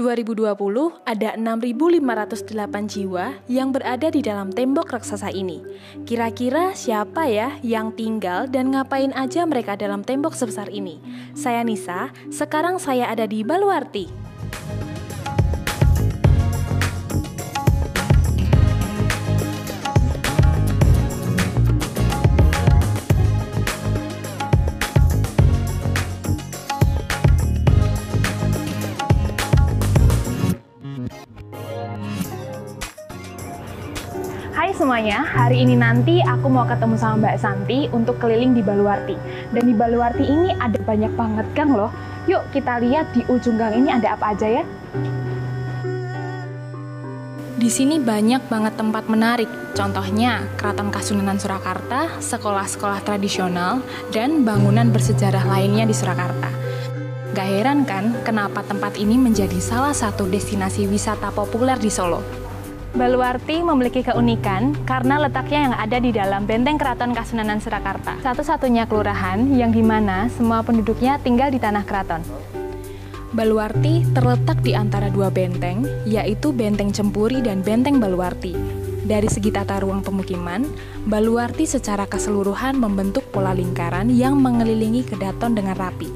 2020 ada 6.508 jiwa yang berada di dalam tembok raksasa ini. Kira-kira siapa ya yang tinggal dan ngapain aja mereka dalam tembok sebesar ini? Saya Nisa, sekarang saya ada di Baluarti. Hai semuanya, hari ini nanti aku mau ketemu sama Mbak Santi untuk keliling di Baluarti. Dan di Baluarti ini ada banyak banget gang loh. Yuk kita lihat di ujung gang ini ada apa aja ya. Di sini banyak banget tempat menarik. Contohnya, Keraton Kasunanan Surakarta, sekolah-sekolah tradisional, dan bangunan bersejarah lainnya di Surakarta. Gak heran kan kenapa tempat ini menjadi salah satu destinasi wisata populer di Solo. Baluarti memiliki keunikan karena letaknya yang ada di dalam benteng Keraton Kasunanan Surakarta. Satu-satunya kelurahan yang di mana semua penduduknya tinggal di tanah keraton. Baluarti terletak di antara dua benteng, yaitu Benteng Cempuri dan Benteng Baluarti. Dari segi tata ruang pemukiman, Baluarti secara keseluruhan membentuk pola lingkaran yang mengelilingi kedaton dengan rapi.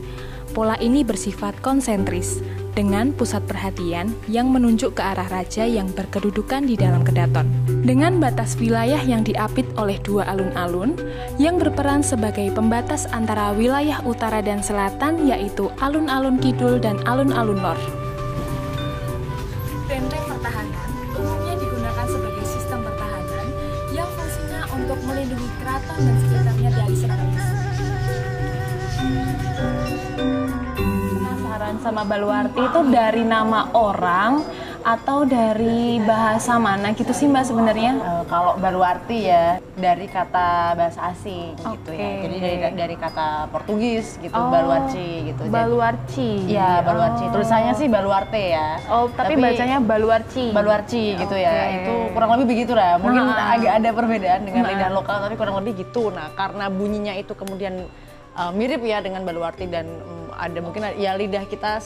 Pola ini bersifat konsentris, dengan pusat perhatian yang menunjuk ke arah raja yang berkedudukan di dalam kedaton. Dengan batas wilayah yang diapit oleh dua alun-alun yang berperan sebagai pembatas antara wilayah utara dan selatan yaitu alun-alun kidul dan alun-alun lor. Benteng pertahanan umumnya digunakan sebagai sistem pertahanan yang fungsinya untuk melindungi keraton dan sekitarnya dari serangan musuh sama Baluarti itu dari nama orang atau dari bahasa mana gitu sih Mbak sebenarnya? Uh, kalau Baluarti ya dari kata bahasa asing okay. gitu ya. Jadi dari dari kata Portugis gitu, oh, Baluarci gitu. Baluarci. Iya, Baluarci. Oh. Tulisannya sih Baluarte ya. Oh, tapi, tapi bacanya Baluarci. Baluarci gitu okay. ya. Itu kurang lebih begitu lah. Mungkin nah. agak ada perbedaan dengan nah. lidah lokal tapi kurang lebih gitu. Nah, karena bunyinya itu kemudian uh, mirip ya dengan Baluarti dan um, ada mungkin ya lidah kita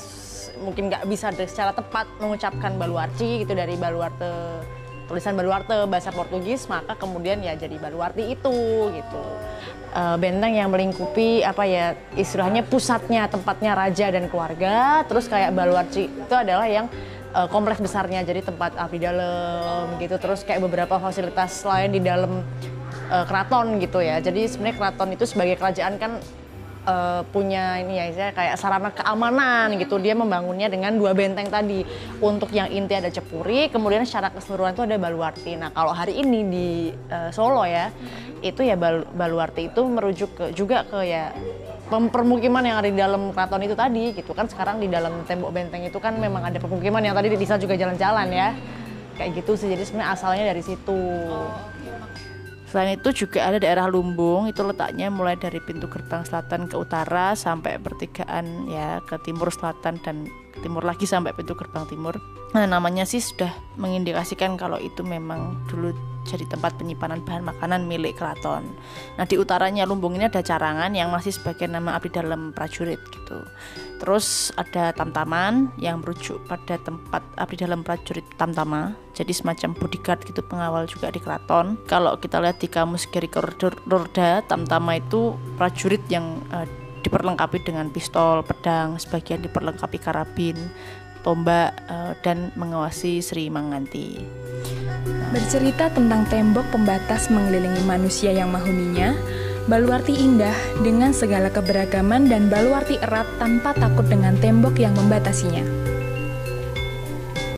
mungkin nggak bisa secara tepat mengucapkan baluarci gitu dari baluarte tulisan baluarte bahasa Portugis maka kemudian ya jadi baluarti itu gitu. Uh, benteng yang melingkupi apa ya istilahnya pusatnya tempatnya raja dan keluarga terus kayak baluarci itu adalah yang uh, kompleks besarnya jadi tempat abdi dalam gitu. Terus kayak beberapa fasilitas lain di dalam uh, keraton gitu ya. Jadi sebenarnya keraton itu sebagai kerajaan kan uh, punya ini ya saya kayak sarana keamanan gitu. Dia membangunnya dengan dua benteng tadi. Untuk yang inti ada Cepuri kemudian secara keseluruhan itu ada Baluarti. Nah kalau hari ini di uh, Solo ya itu ya Bal Baluarti itu merujuk ke juga ke ya permukiman yang ada di dalam keraton itu tadi gitu. Kan sekarang di dalam tembok benteng itu kan memang ada permukiman yang tadi di Disa juga jalan-jalan ya. Kayak gitu sih jadi sebenarnya asalnya dari situ. Selain itu juga ada daerah Lumbung, itu letaknya mulai dari pintu gerbang selatan ke utara sampai pertigaan ya ke timur selatan dan ke timur lagi sampai pintu gerbang timur. Nah, namanya sih sudah mengindikasikan kalau itu memang dulu jadi tempat penyimpanan bahan makanan milik keraton. Nah di utaranya Lumbung ini ada carangan yang masih sebagai nama abdi dalam prajurit gitu. Terus ada tamtaman yang merujuk pada tempat abdi dalam prajurit tamtama. Jadi semacam bodyguard gitu pengawal juga di keraton. Kalau kita lihat di kamus Roda, tamtama itu prajurit yang uh, diperlengkapi dengan pistol, pedang, sebagian diperlengkapi karabin, tombak, uh, dan mengawasi Sri Manganti. Bercerita tentang tembok pembatas mengelilingi manusia yang menghuninya, Baluarti indah dengan segala keberagaman dan baluarti erat tanpa takut dengan tembok yang membatasinya.